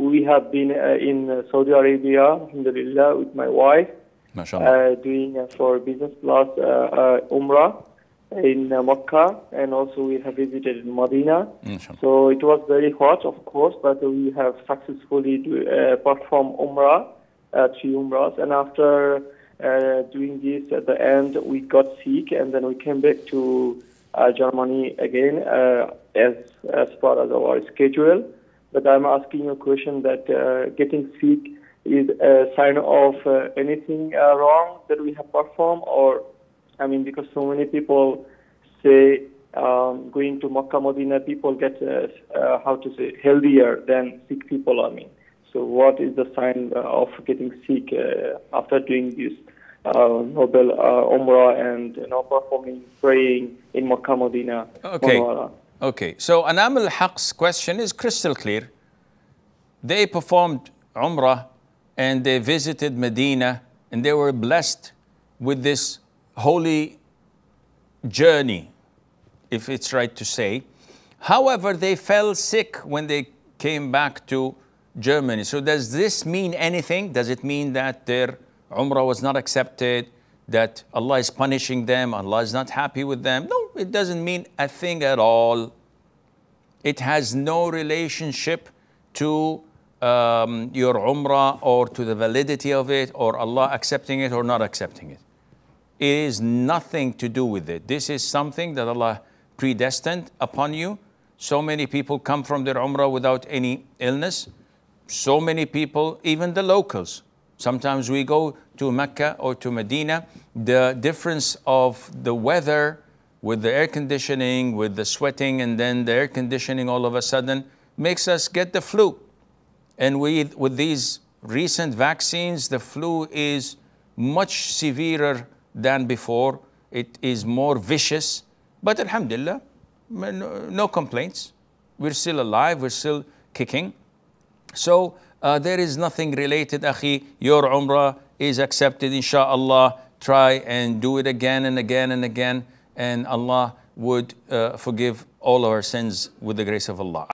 we have been uh, in uh, Saudi Arabia, alhamdulillah, with my wife, uh, doing uh, for business class Umrah in uh, Mecca, and also we have visited Medina. So it was very hot, of course, but we have successfully do, uh, performed Umrah, uh, three Umrahs, and after uh, doing this, at the end we got sick, and then we came back to uh, Germany again uh, as as per as our schedule. But I'm asking you a question that uh, getting sick is a sign of uh, anything uh, wrong that we have performed, or I mean, because so many people say um, going to Makkah, Medina, people get uh, uh, how to say healthier than sick people. I mean, so what is the sign uh, of getting sick uh, after doing this uh, Nobel uh, Umrah and you know performing praying in Makkah, Medina? Okay. Okay, so Anam al Haq's question is crystal clear. They performed Umrah and they visited Medina and they were blessed with this holy journey, if it's right to say. However, they fell sick when they came back to Germany. So, does this mean anything? Does it mean that their Umrah was not accepted? That Allah is punishing them? Allah is not happy with them? No, it doesn't mean a thing at all. It has no relationship to um, your Umrah or to the validity of it or Allah accepting it or not accepting it. It is nothing to do with it. This is something that Allah predestined upon you. So many people come from their Umrah without any illness. So many people, even the locals. Sometimes we go to Mecca or to Medina. The difference of the weather with the air conditioning, with the sweating, and then the air conditioning all of a sudden makes us get the flu. And we, with these recent vaccines, the flu is much severer than before. It is more vicious. But Alhamdulillah, no, complaints. We're still alive, we're still kicking. So uh, there is nothing related, Akhi. Your Umrah is accepted, inshallah. Try and do it again and again and again, and Allah would uh, forgive all our sins with the grace of Allah.